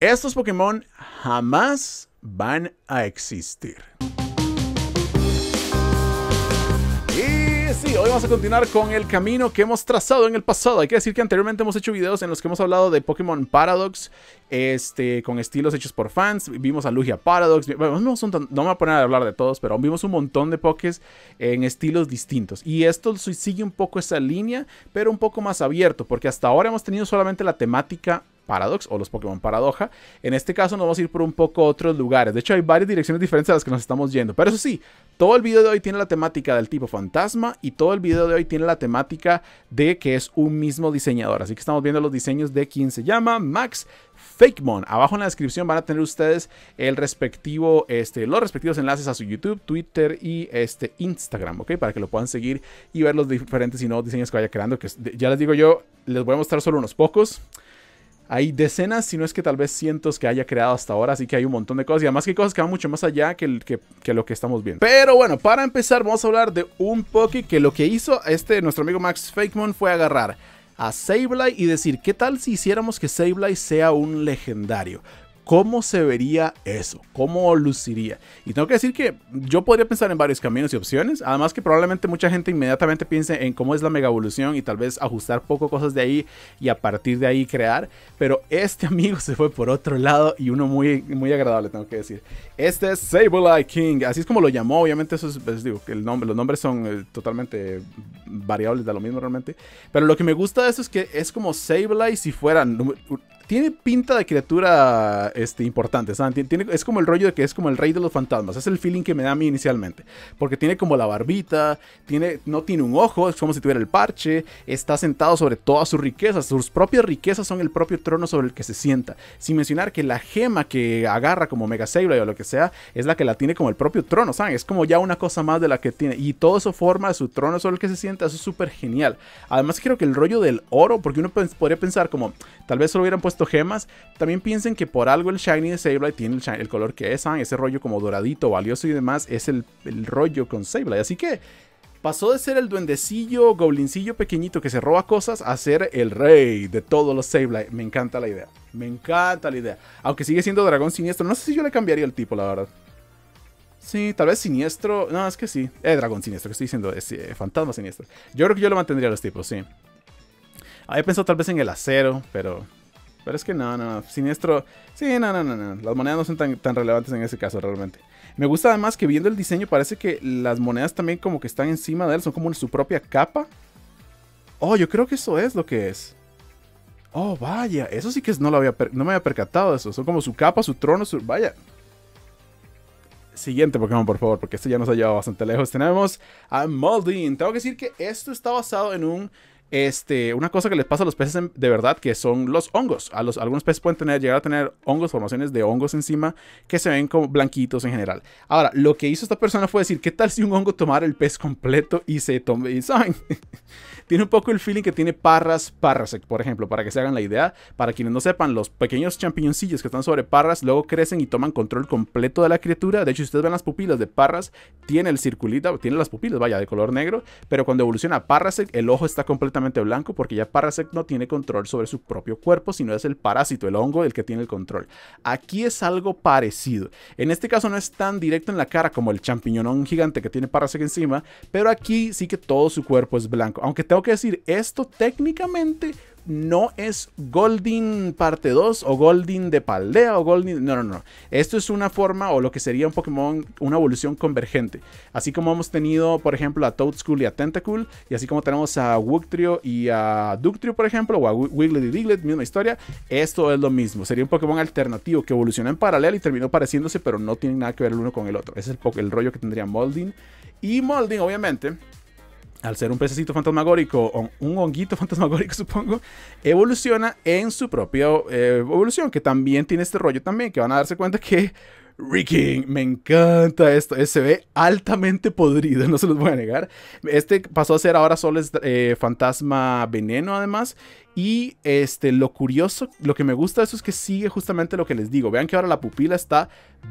Estos Pokémon jamás van a existir. Y sí, hoy vamos a continuar con el camino que hemos trazado en el pasado. Hay que decir que anteriormente hemos hecho videos en los que hemos hablado de Pokémon Paradox, este, con estilos hechos por fans. Vimos a Lugia Paradox. Bueno, no, no me voy a poner a hablar de todos, pero vimos un montón de Pokés en estilos distintos. Y esto sigue un poco esa línea, pero un poco más abierto, porque hasta ahora hemos tenido solamente la temática Paradox o los Pokémon Paradoja. En este caso nos vamos a ir por un poco otros lugares. De hecho, hay varias direcciones diferentes a las que nos estamos yendo. Pero eso sí, todo el video de hoy tiene la temática del tipo fantasma y todo el video de hoy tiene la temática de que es un mismo diseñador. Así que estamos viendo los diseños de quien se llama Max Fakemon. Abajo en la descripción van a tener ustedes el respectivo, este, los respectivos enlaces a su YouTube, Twitter y este, Instagram, ¿ok? Para que lo puedan seguir y ver los diferentes y nuevos diseños que vaya creando. Que ya les digo yo, les voy a mostrar solo unos pocos. Hay decenas, si no es que tal vez cientos que haya creado hasta ahora, así que hay un montón de cosas y además que hay cosas que van mucho más allá que, que, lo que estamos viendo. Pero bueno, para empezar vamos a hablar de un Poké que lo que hizo este, nuestro amigo Max Fakemon fue agarrar a Sableye y decir, ¿qué tal si hiciéramos que Sableye sea un legendario? ¿Cómo se vería eso? ¿Cómo luciría? Y tengo que decir que yo podría pensar en varios caminos y opciones. Además que probablemente mucha gente inmediatamente piense en cómo es la mega evolución y tal vez ajustar poco cosas de ahí y a partir de ahí crear. Pero este amigo se fue por otro lado y uno muy, muy agradable, tengo que decir. Este es Sableye King. Así es como lo llamó. Obviamente eso es, pues, digo, el nombre, los nombres son eh, totalmente variables de lo mismo realmente. Pero lo que me gusta de eso es que es como Sableye si fueran tiene pinta de criatura este, importante. Tiene, es como el rollo de que es como el rey de los fantasmas. Es el feeling que me da a mí inicialmente. Porque tiene como la barbita, tiene, no tiene un ojo, es como si tuviera el parche, está sentado sobre todas sus riquezas. Sus propias riquezas son el propio trono sobre el que se sienta. Sin mencionar que la gema que agarra como Mega Sableye o lo que sea, es la que la tiene como el propio trono, ¿saben? Es como ya una cosa más de la que tiene. Y todo eso forma su trono sobre el que se sienta. Eso es súper genial. Además, creo que el rollo del oro, porque uno podría pensar como, tal vez solo hubieran puesto gemas. También piensen que por algo el Shiny de Sableye tiene el, color que es, ese rollo como doradito, valioso y demás, es el, rollo con Sableye. Así que pasó de ser el duendecillo, goblincillo pequeñito que se roba cosas a ser el rey de todos los Sableye. Me encanta la idea. Me encanta la idea. Aunque sigue siendo dragón siniestro. No sé si yo le cambiaría el tipo, la verdad. Sí, tal vez siniestro. No, es que sí. Eh, dragón siniestro, que estoy diciendo. Es, eh, fantasma siniestro. Yo creo que yo lo mantendría a los tipos, sí. Había pensado tal vez en el acero, pero pero es que no, no, siniestro. Sí, no, no, no, no. Las monedas no son tan, tan relevantes en ese caso realmente. Me gusta además que viendo el diseño parece que las monedas también como que están encima de él, son como su propia capa. Oh, yo creo que eso es lo que es. Oh, vaya, eso sí que no, lo había no me había percatado eso. Son como su capa, su trono, su... Vaya. Siguiente Pokémon, por favor, porque este ya nos ha llevado bastante lejos. Tenemos a Molding. Tengo que decir que esto está basado en un este, una cosa que les pasa a los peces de verdad, que son los hongos. A los, algunos peces pueden tener, llegar a tener hongos, formaciones de hongos encima, que se ven como blanquitos en general. Ahora, lo que hizo esta persona fue decir, ¿qué tal si un hongo tomara el pez completo y se tome, y saben? tiene un poco el feeling que tiene Parras Parrasec, por ejemplo, para que se hagan la idea. Para quienes no sepan, los pequeños champiñoncillos que están sobre Parras luego crecen y toman control completo de la criatura. De hecho, si ustedes ven las pupilas de Parras, tiene el circulito, tiene las pupilas, vaya, de color negro, pero cuando evoluciona a el ojo está completamente blanco porque ya Parrasec no tiene control sobre su propio cuerpo, sino es el parásito, el hongo, el que tiene el control. Aquí es algo parecido. En este caso no es tan directo en la cara como el champiñón gigante que tiene Parrasec encima, pero aquí sí que todo su cuerpo es blanco. Aunque tengo que decir, esto técnicamente no es Goldin parte 2 o Goldin de Paldea o Goldin... No, no, no. Esto es una forma o lo que sería un Pokémon, una evolución convergente. Así como hemos tenido, por ejemplo, a Toadskull y a Tentacool. Y así como tenemos a Wugtrio y a Ductrio, por ejemplo, o a Wigglet y Diglett, misma historia. Esto es lo mismo. Sería un Pokémon alternativo que evolucionó en paralelo y terminó pareciéndose, pero no tiene nada que ver el uno con el otro. Ese es el, el rollo que tendría Molding. Y Molding, obviamente al ser un pececito fantasmagórico un honguito fantasmagórico, supongo, evoluciona en su propia eh, evolución, que también tiene este rollo también, que van a darse cuenta que Ricky, me encanta esto. Eh, se ve altamente podrido, no se los voy a negar. Este pasó a ser ahora solo eh, fantasma veneno, además. Y este, lo curioso, lo que me gusta de eso es que sigue justamente lo que les digo. Vean que ahora la pupila está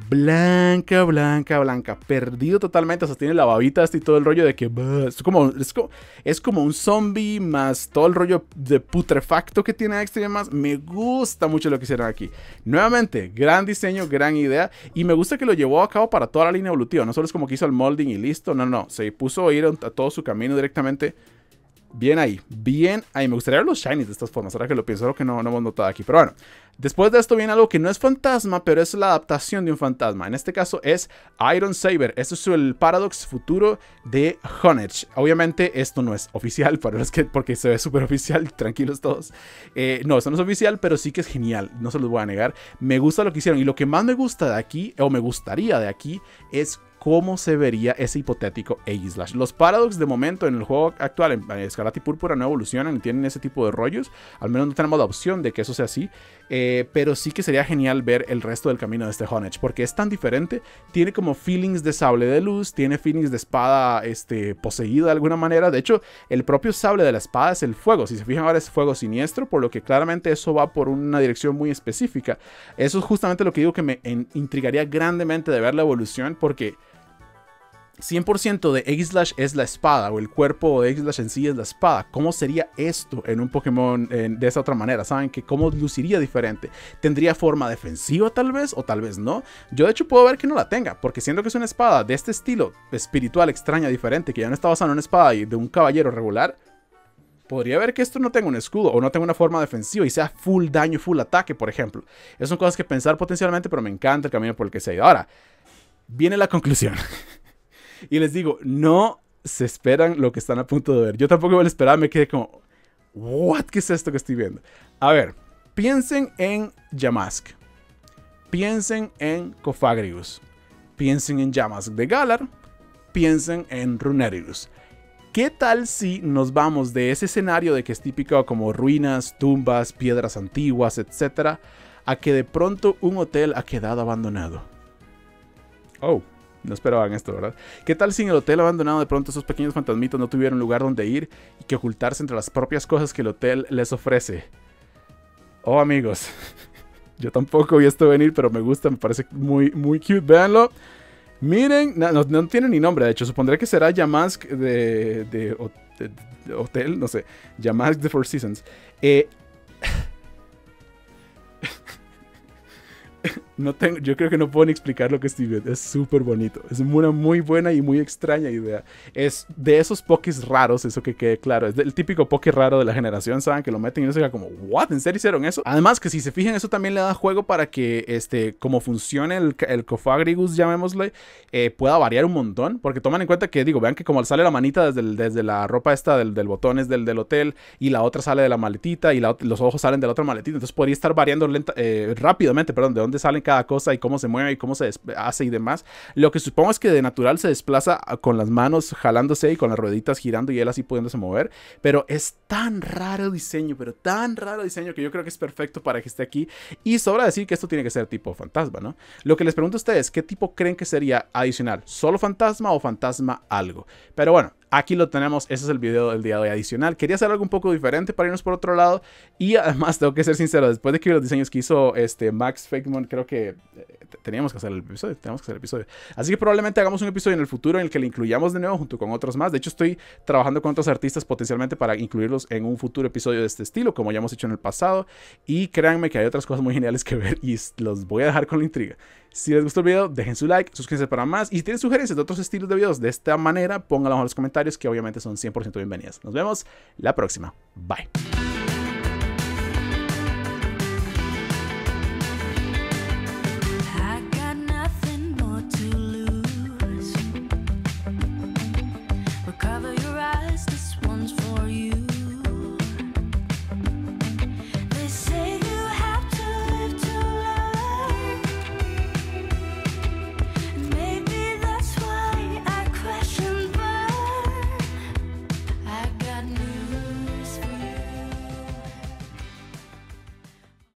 blanca, blanca, blanca. Perdido totalmente. O sea, tiene la babita y todo el rollo de que es como, es como, es como un zombie más todo el rollo de putrefacto que tiene extra y demás. Me gusta mucho lo que hicieron aquí. Nuevamente, gran diseño, gran idea. Y me gusta que lo llevó a cabo para toda la línea evolutiva. No solo es como que hizo el molding y listo. No, no. Se puso a ir a todo su camino directamente Bien ahí, bien ahí. Me gustaría ver los shinies de estas formas. Ahora que lo pienso, algo que no, no hemos notado aquí. Pero bueno, después de esto viene algo que no es fantasma, pero es la adaptación de un fantasma. En este caso es Iron Saber. Esto es el Paradox futuro de Honech. Obviamente esto no es oficial, para los que, porque se ve súper oficial. Tranquilos todos. Eh, no, esto no es oficial, pero sí que es genial. No se los voy a negar. Me gusta lo que hicieron. Y lo que más me gusta de aquí, o me gustaría de aquí, es cómo se vería ese hipotético Aegislash. Los Paradox de momento en el juego actual, en Escarlata y Púrpura, no evolucionan y tienen ese tipo de rollos. Al menos no tenemos la opción de que eso sea así. Eh, pero sí que sería genial ver el resto del camino de este Honech, porque es tan diferente. Tiene como feelings de sable de luz, tiene feelings de espada este, poseída de alguna manera. De hecho, el propio sable de la espada es el fuego. Si se fijan ahora es fuego siniestro, por lo que claramente eso va por una dirección muy específica. Eso es justamente lo que digo que me intrigaría grandemente de ver la evolución, porque 100% de X-Slash es la espada, o el cuerpo de X-Slash en sí es la espada. ¿Cómo sería esto en un Pokémon de esa otra manera? ¿Saben que cómo luciría diferente? ¿Tendría forma defensiva tal vez, o tal vez no? Yo de hecho puedo ver que no la tenga, porque siendo que es una espada de este estilo espiritual, extraña, diferente, que ya no está basada en una espada y de un caballero regular, podría ver que esto no tenga un escudo o no tenga una forma defensiva y sea full daño, full ataque, por ejemplo. Esas son cosas que pensar potencialmente, pero me encanta el camino por el que se ha ido. Ahora, viene la conclusión. Y les digo, no se esperan lo que están a punto de ver. Yo tampoco me lo esperaba, me quedé como, ¿what? ¿Qué es esto que estoy viendo? A ver, piensen en Yamask. Piensen en Cofagrius. Piensen en Yamask de Galar. Piensen en Runerius. ¿Qué tal si nos vamos de ese escenario de que es típico como ruinas, tumbas, piedras antiguas, etcétera, a que de pronto un hotel ha quedado abandonado? Oh, no esperaban esto, ¿verdad? ¿Qué tal si en el hotel abandonado de pronto esos pequeños fantasmitos no tuvieran lugar donde ir y que ocultarse entre las propias cosas que el hotel les ofrece? Oh, amigos. Yo tampoco vi esto venir, pero me gusta, me parece muy, muy cute. Véanlo. Miren, no, tiene ni nombre, de hecho, supondré que será Yamask de, de, Hotel, no sé, Yamask de Four Seasons. Eh, no tengo, yo creo que no puedo ni explicar lo que estoy viendo. Es súper bonito. Es una muy buena y muy extraña idea. Es de esos pokés raros, eso que quede claro. Es del típico poke raro de la generación, ¿saben? Que lo meten y no se como, ¿what? ¿En serio hicieron eso? Además, que si se fijan, eso también le da juego para que, este, como funcione el, el Cofagrigus, llamémosle, eh, pueda variar un montón. Porque toman en cuenta que, digo, vean que como sale la manita desde, desde la ropa esta del, del botón es del, del hotel y la otra sale de la maletita y los ojos salen de la otra maletita. Entonces podría estar variando lenta, eh, rápidamente, perdón, de dónde salen cada cosa y cómo se mueve y cómo se hace y demás. Lo que supongo es que de natural se desplaza con las manos jalándose y con las rueditas girando y él así pudiéndose mover. Pero es tan raro diseño, pero tan raro diseño que yo creo que es perfecto para que esté aquí. Y sobra decir que esto tiene que ser tipo fantasma, ¿no? Lo que les pregunto a ustedes, ¿qué tipo creen que sería adicional? ¿Solo fantasma o fantasma algo? Pero bueno, Aquí lo tenemos, ese es el video del día de hoy adicional. Quería hacer algo un poco diferente para irnos por otro lado. Y además, tengo que ser sincero, después de que los diseños que hizo este Max Fakemon, creo que eh, teníamos que hacer el episodio. Tenemos que hacer el episodio. Así que probablemente hagamos un episodio en el futuro en el que le incluyamos de nuevo junto con otros más. De hecho, estoy trabajando con otros artistas potencialmente para incluirlos en un futuro episodio de este estilo, como ya hemos hecho en el pasado. Y créanme que hay otras cosas muy geniales que ver y los voy a dejar con la intriga. Si les gustó el video, dejen su like, suscríbanse para más. Y si tienen sugerencias de otros estilos de videos de esta manera, pónganlo en los comentarios que obviamente son 100% bienvenidas. Nos vemos la próxima. Bye.